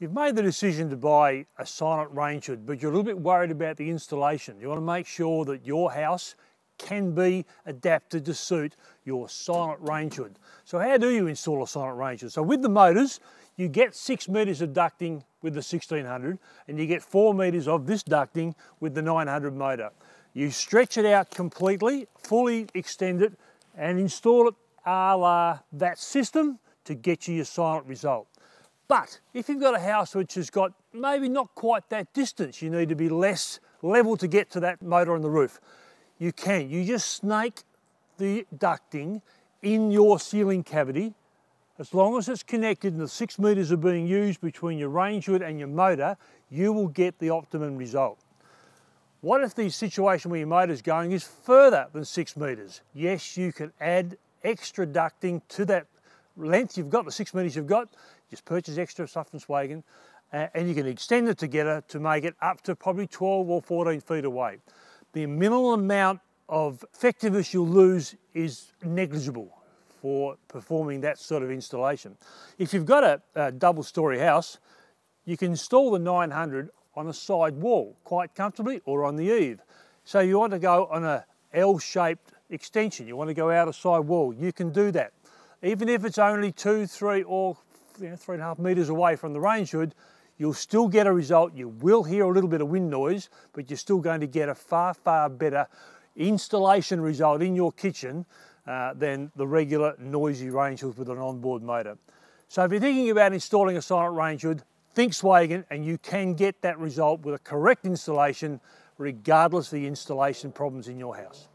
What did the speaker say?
You've made the decision to buy a silent range hood, but you're a little bit worried about the installation. You want to make sure that your house can be adapted to suit your silent range hood. So how do you install a silent range hood? So with the motors, you get six metres of ducting with the 1600 and you get four metres of this ducting with the 900 motor. You stretch it out completely, fully extend it and install it a la that system to get you your silent result. But if you've got a house which has got maybe not quite that distance, you need to be less level to get to that motor on the roof. You can, you just snake the ducting in your ceiling cavity. As long as it's connected and the six meters are being used between your range hood and your motor, you will get the optimum result. What if the situation where your motor is going is further than six meters? Yes, you can add extra ducting to that length you've got, the six meters you've got, just purchase extra stuff from uh, and you can extend it together to make it up to probably 12 or 14 feet away. The minimal amount of effectiveness you'll lose is negligible for performing that sort of installation. If you've got a, a double story house, you can install the 900 on a side wall quite comfortably or on the eave. So you want to go on a L-shaped extension, you want to go out a side wall, you can do that. Even if it's only two, three or you know, three and a half metres away from the range hood, you'll still get a result. You will hear a little bit of wind noise, but you're still going to get a far, far better installation result in your kitchen uh, than the regular noisy range hood with an onboard motor. So if you're thinking about installing a silent range hood, think Schweigen and you can get that result with a correct installation regardless of the installation problems in your house.